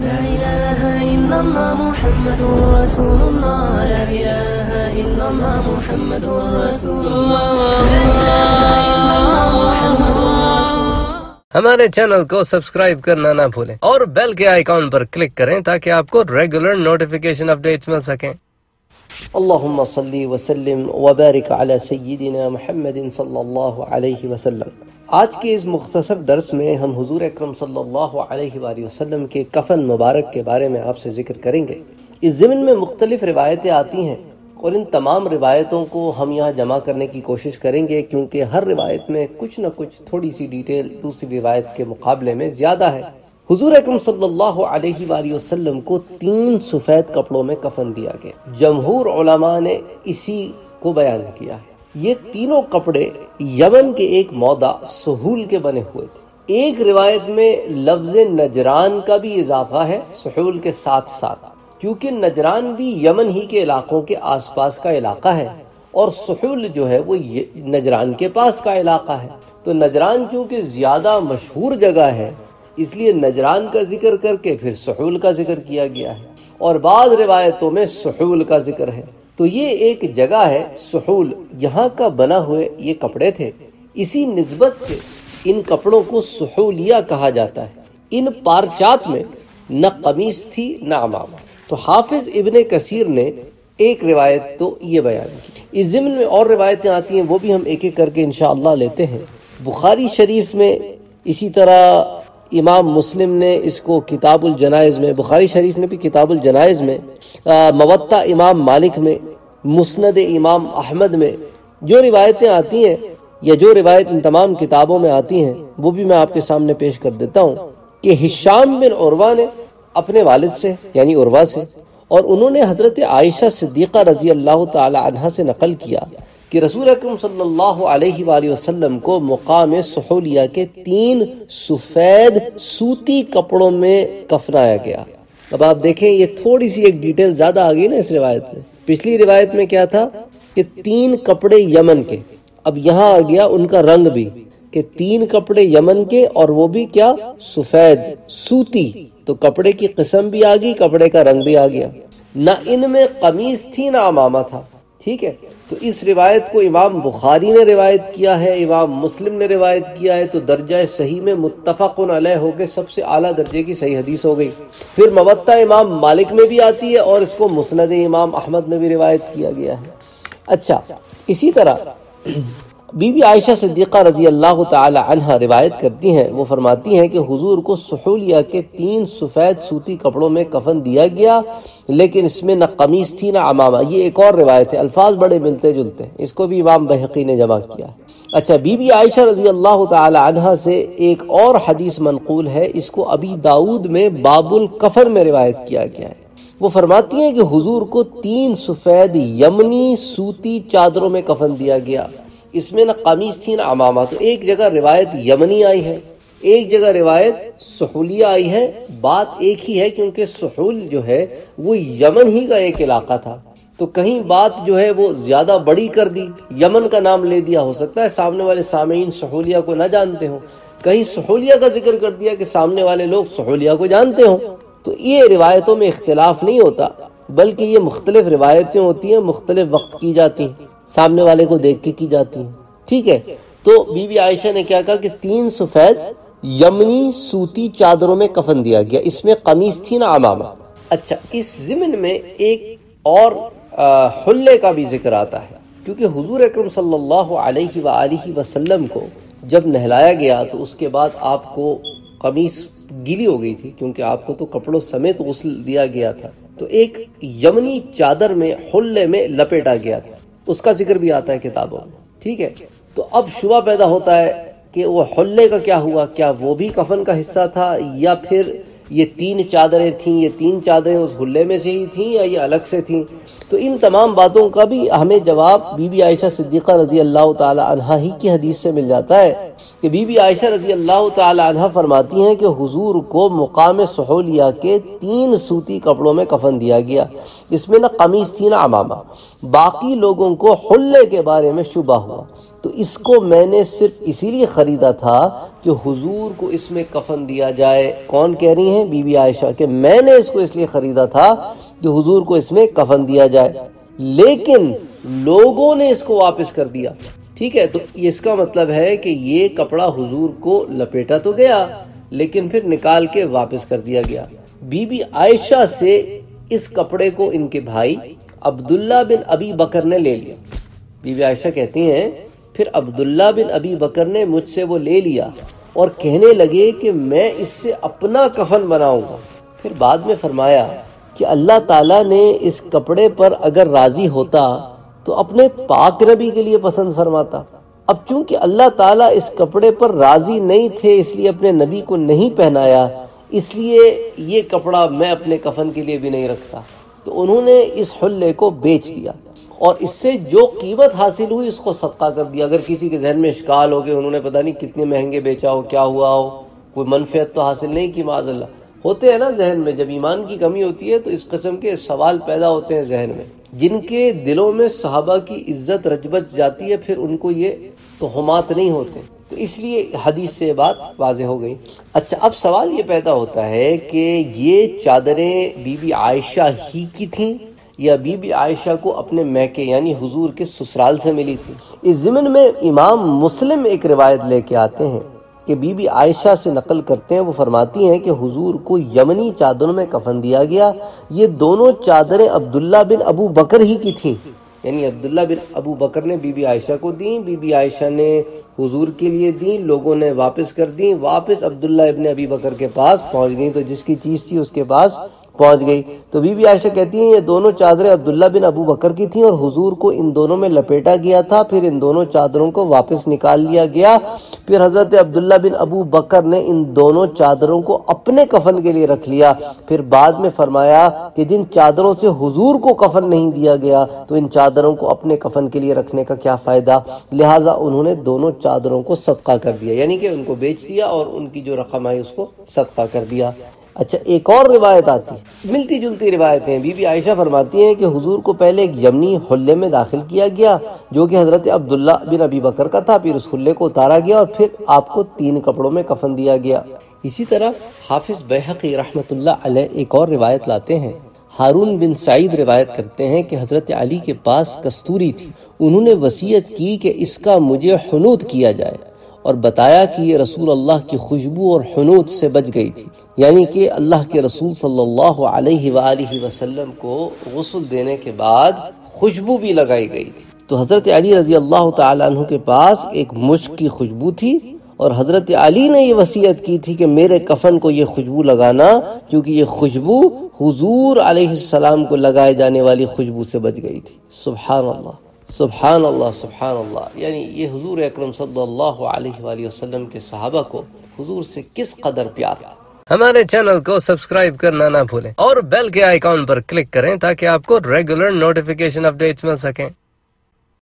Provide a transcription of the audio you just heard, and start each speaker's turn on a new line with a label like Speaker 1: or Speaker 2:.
Speaker 1: لا إله إلا الله محمد رسول الله. لا إله إلا الله محمد رسول الله. لا إله إلا الله محمد رسول
Speaker 2: ہمارے چینل کو سبسکرائب کرنا نہ بھولیں اور بیل کے آئیکن پر کلک کریں تاکہ آپ کو ریگولر نوٹیفیکیشن اپڈیٹس مل سکیں۔
Speaker 3: اللهم صل وسلم وبارك على سيدنا محمد صلی اللہ علیہ وسلم. آج کے اس مختصر درس میں ہم حضور اکرم صلی اللہ علیہ وآلہ وسلم کے کفن مبارک کے بارے میں آپ سے ذکر کریں گے. اس ضمن میں مختلف روایتیں آتی ہیں اور ان تمام روایتوں کو ہم یہاں جمع کرنے کی کوشش کریں گے کیونکہ ہر روایت میں کچھ نہ کچھ تھوڑی سی ڈیٹیل دوسری روایت کے مقابلے میں زیادہ ہے. حضور اکرم صلی اللہ علیہ وآلہ وسلم کو تین سفید کپڑوں میں کفن دیا گیا۔ جمہور علماء نے اسی کو بیان کیا ہے۔ یہ تینوں کپڑے یمن کے ایک مودا سہول کے بنے ہوئے تھے۔ ایک روایت میں لفظ نجران کا بھی اضافہ ہے سہول کے ساتھ ساتھ، کیونکہ نجران بھی یمن ہی کے علاقوں کے آس پاس کا علاقہ ہے اور سہول جو ہے وہ نجران کے پاس کا علاقہ ہے۔ تو نجران چونکہ زیادہ مشہور جگہ ہے اس لیے نجران کا ذکر کر کے پھر سحول کا ذکر کیا گیا ہے۔ اور بعض روایتوں میں سحول کا ذکر ہے۔ تو یہ ایک جگہ ہے سحول، یہاں کا بنا ہوئے یہ کپڑے تھے۔ اسی نسبت سے ان کپڑوں کو سحولیہ کہا جاتا ہے۔ ان پارچات میں نہ قمیص تھی، نہ امامہ۔ تو حافظ ابن کثیر نے ایک روایت تو یہ بیان کی۔ اس ضمن میں اور روایتیں آتی ہیں، وہ بھی ہم ایک ایک کر کے انشاءاللہ لیتے ہیں۔ بخاری شریف میں اسی طرح امام مسلم نے اس کو کتاب الجنائز میں، بخاری شریف نے بھی کتاب الجنائز میں موتا امام مالک میں، مسند امام احمد میں جو روایتیں آتی ہیں یا جو روایت ان تمام کتابوں میں آتی ہیں، وہ بھی میں آپ کے سامنے پیش کر دیتا ہوں کہ ہشام بن عروہ نے اپنے والد سے یعنی عروہ سے، اور انہوں نے حضرت عائشہ صدیقہ رضی اللہ تعالی عنہ سے نقل کیا کہ رسول اکرم صلی اللہ علیہ وآلہ وسلم کو مقام سحولیہ کے تین سفید سوتی کپڑوں میں کفنایا گیا۔ اب آپ دیکھیں، یہ تھوڑی سی ایک ڈیٹیل زیادہ آگئی نا اس روایت میں۔ پچھلی روایت میں کیا تھا کہ تین کپڑے یمن کے۔ اب یہاں آ گیا ان کا رنگ بھی کہ تین کپڑے یمن کے اور وہ بھی کیا؟ سفید سوتی۔ تو کپڑے کی قسم بھی آگئی کپڑے کا رنگ بھی آ گیا۔ نہ ان میں قمیص تھی، نہ امامہ تھا۔ ٹھیک ہے؟ تو اس روایت کو امام بخاری نے روایت کیا ہے، امام مسلم نے روایت کیا ہے، تو درجہ صحیح میں متفق علیہ ہو کے سب سے اعلیٰ درجے کی صحیح حدیث ہو گئی۔ پھر موتا امام مالک میں بھی آتی ہے اور اس کو مسند امام احمد میں بھی روایت کیا گیا ہے۔ اچھا اسی طرح بی بی عائشہ صدیقہ رضی اللہ تعالی عنہ روایت کرتی ہیں، وہ فرماتی ہیں کہ حضور کو سحولیہ کے تین سفید سوتی کپڑوں میں کفن دیا گیا، لیکن اس میں نہ قمیص تھی نہ امامہ یہ ایک اور روایت ہے، الفاظ بڑے ملتے جلتے ہیں۔ اس کو بھی امام بحقی نے جمع کیا۔ اچھا بی بی عائشہ رضی اللہ تعالی عنہ سے ایک اور حدیث منقول ہے، اس کو ابی داود میں باب الکفر میں روایت کیا گیا ہے۔ وہ فرماتی ہیں کہ حضور کو تین سفید یمنی سوتی چادروں میں کفن دیا گیا۔ اس میں نہ قمیص تھی نہ امامہ۔ تو ایک جگہ روایت یمنی آئی ہے، ایک جگہ روایت سحولیہ آئی ہے۔ بات ایک ہی ہے کیونکہ سحول جو ہے وہ یمن ہی کا ایک علاقہ تھا۔ تو کہیں بات جو ہے وہ زیادہ بڑی کر دی، یمن کا نام لے دیا ہو سکتا ہے۔ سامنے والے سامعین سحولیہ کو نہ جانتے ہوں۔ کہیں سحولیہ کا ذکر کر دیا کہ سامنے والے لوگ سحولیہ کو جانتے ہوں۔ تو یہ روایتوں میں اختلاف نہیں ہوتا، بلکہ یہ مختلف روایتیں ہوتی ہیں، مختلف وقت کی جاتی ہیں۔ سامنے والے کو دیکھ کے کی جاتی ہیں۔ ٹھیک ہے۔ تو بی بی عائشہ نے کیا کہا کہ تین سفید یمنی سوتی چادروں میں کفن دیا گیا۔ اس میں قمیص تھی نہ امامہ اچھا اس ضمن میں ایک اور حلے کا بھی ذکر آتا ہے۔ کیونکہ حضور اکرم صلی اللہ علیہ وآلہ وسلم کو جب نہلایا گیا تو اس کے بعد آپ کو قمیص گیلی ہو گئی تھی، کیونکہ آپ کو تو کپڑوں سمیت غسل دیا گیا تھا۔ تو ایک یمنی چادر میں، حلے میں لپیٹا گیا تھا۔ اس کا ذکر بھی آتا ہے کتابوں میں، ٹھیک ہے؟ تو اب شبہ پیدا ہوتا ہے کہ وہ حلے کا کیا ہوا، کیا وہ بھی کفن کا حصہ تھا یا پھر یہ تین چادریں تھیں، یہ تین چادریں اس حلے میں سے ہی تھیں یا یہ الگ سے تھیں؟ تو ان تمام باتوں کا بھی ہمیں جواب بی بی عائشہ صدیقہ رضی اللہ تعالی عنہ ہی کی حدیث سے مل جاتا ہے کہ بی بی عائشہ رضی اللہ تعالی عنہ فرماتی ہیں کہ حضور کو مقام سحولیہ کے تین سوتی کپڑوں میں کفن دیا گیا۔ اس میں نہ قمیص تھی نہ امامہ باقی لوگوں کو حلے کے بارے میں شبہ ہوا۔ تو اس کو میں نے صرف اسی لیے خریدا تھا کہ حضور کو اس میں کفن دیا جائے۔ کون کہہ رہی ہیں؟ بی بی عائشہ کہ میں نے اس کو اس لیے خریدا تھا کہ حضور کو اس میں کفن دیا جائے۔ لیکن لوگوں نے اس کو واپس کر دیا۔ ٹھیک ہے، تو اس کا مطلب ہے کہ یہ کپڑا حضور کو لپیٹا تو گیا، لیکن پھر نکال کے واپس کر دیا گیا۔ بی بی عائشہ سے اس کپڑے کو ان کے بھائی عبداللہ بن ابی بکر نے لے لیا۔ بی بی عائشہ کہتی ہیں پھر عبداللہ بن ابی بکر نے مجھ سے وہ لے لیا اور کہنے لگے کہ میں اس سے اپنا کفن بناؤں گا۔ پھر بعد میں فرمایا کہ اللہ تعالیٰ نے اس کپڑے پر اگر راضی ہوتا تو اپنے پاک نبی کے لیے پسند فرماتا۔ اب چونکہ اللہ تعالیٰ اس کپڑے پر راضی نہیں تھے اس لیے اپنے نبی کو نہیں پہنایا، اس لیے یہ کپڑا میں اپنے کفن کے لیے بھی نہیں رکھتا۔ تو انہوں نے اس حلے کو بیچ دیا۔ اور اس سے جو قیمت حاصل ہوئی اس کو صدقہ کر دیا۔ اگر کسی کے ذہن میں اشکال ہو کہ انہوں نے پتہ نہیں کتنے مہنگے بیچا ہو، کیا ہوا ہو، کوئی منفیت تو حاصل نہیں کی، معاذ اللہ۔ ہوتے ہیں نا ذہن میں، جب ایمان کی کمی ہوتی ہے تو اس قسم کے سوال پیدا ہوتے ہیں ذہن میں۔ جن کے دلوں میں صحابہ کی عزت رجبت جاتی ہے، پھر ان کو یہ توہمات نہیں ہوتے۔ تو اس لیے حدیث سے بات واضح ہو گئی۔ اچھا اب سوال یہ پیدا ہوتا ہے کہ یہ چادریں بی بی عائشہ ہی کی تھیں یا بی بی عائشہ کو اپنے میکے یعنی حضور کے سسرال سے ملی تھی۔ اس ضمن میں امام مسلم ایک روایت لے کے آتے ہیں کہ بی بی عائشہ سے نقل کرتے ہیں، وہ فرماتی ہیں کہ حضور کو یمنی چادروں میں کفن دیا گیا۔ یہ دونوں چادریں عبداللہ بن ابو بکر ہی کی تھیں۔ یعنی عبداللہ بن ابو بکر نے بی بی عائشہ کو دیں بی بی عائشہ نے حضور کے لیے دیں لوگوں نے واپس کر دیں واپس عبداللہ ابن ابی بکر کے پاس پہنچ گئیں۔ تو جس کی چیز تھی، اس کے پاس پہنچ گئی۔ تو بی بی عائشہ کہتی ہیں، یہ دونوں چادریں عبداللہ بن ابو بکر کی تھیں اور حضور کو ان دونوں میں لپیٹا گیا تھا۔ پھر ان دونوں چادروں کو واپس نکال لیا گیا۔ پھر حضرت عبداللہ بن ابو بکر نے ان دونوں چادروں کو اپنے کفن کے لیے رکھ لیا۔ پھر بعد میں فرمایا کہ جن چادروں سے حضور کو کفن نہیں دیا گیا، تو ان چادروں کو اپنے کفن کے لیے رکھنے کا کیا فائدہ؟ لہٰذا انہوں نے دونوں چادروں کو صدقہ کر دیا یعنی کہ ان کو بیچ دیا اور ان کی جو رقم آئی اس کو صدقہ کر دیا۔ اچھا ایک اور روایت آتی ملتی جلتی روایتیں۔ بی بی عائشہ فرماتی ہیں کہ حضور کو پہلے ایک یمنی حلے میں داخل کیا گیا، جو کہ حضرت عبداللہ بن ابی بکر کا تھا۔ پھر اس حلے کو اتارا گیا اور پھر آپ کو تین کپڑوں میں کفن دیا گیا۔ اسی طرح حافظ بحقی رحمت اللہ علیہ ایک اور روایت لاتے ہیں۔ ہارون بن سعید روایت کرتے ہیں کہ حضرت علی کے پاس کستوری تھی۔ انہوں نے وسیعت کی کہ اس کا مجھے حنوت کیا جائے۔ اور بتایا کہ یہ رسول اللہ کی خوشبو اور حنوت سے بچ گئی تھی۔ یعنی کہ اللہ کے رسول صلی اللہ علیہ وآلہ وسلم کو غسل دینے کے بعد خوشبو بھی لگائی گئی تھی۔ تو حضرت علی رضی اللہ تعالیٰ عنہ کے پاس ایک مشک کی خوشبو تھی اور حضرت علی نے یہ وسیعت کی تھی کہ میرے کفن کو یہ خوشبو لگانا، کیونکہ یہ خوشبو حضور علیہ السلام کو لگائے جانے والی خوشبو سے بچ گئی تھی۔ سبحان اللہ۔ سبحان اللہ سبحان اللہ یعنی یہ حضور اکرم صلی اللہ علیہ وآلہ وسلم کے صحابہ کو حضور سے کس قدر پیار تھا؟
Speaker 2: ہمارے چینل کو سبسکرائب کرنا نہ بھولیں اور بیل کے آئیکن پر کلک کریں تاکہ آپ کو ریگولر نوٹیفیکیشن اپڈیٹس مل سکیں۔